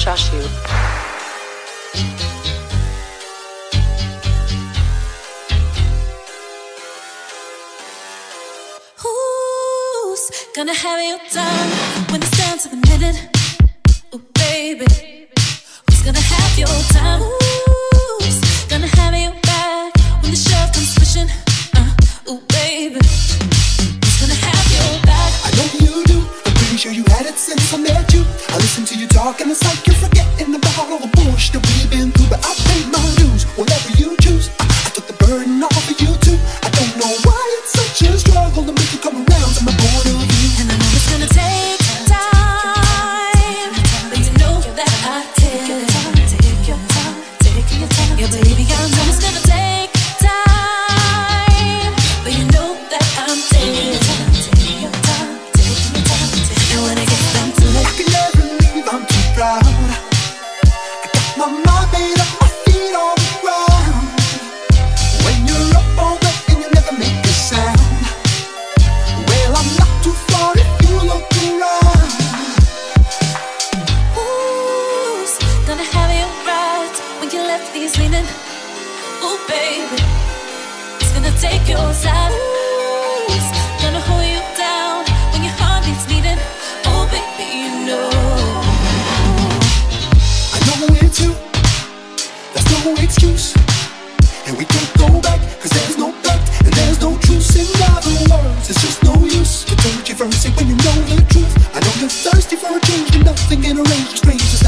shush you. Who's gonna have you down when it's down to the minute? Oh, baby. Who's gonna have your time? Who's gonna have you back when the shove comes pushing? Uh, oh, baby. Who's gonna have your back? I know you do. I'm pretty sure you had it since I met you. Listen to you talk and it's like you're forgetting about all the bullshit we've been through. But I paid my dues, whatever you choose. I, I took the burden off of you left these leaning. Oh, baby, it's gonna take your size. Gonna hold you down when your heart needs needing. Oh, baby, you know. I know it's you. That's no excuse. And we can't go back, cause there's no back, and there's no truth in other words. It's just no use to turn your verse when you know the truth. I know you're thirsty for a change, and nothing can arrange the strangers.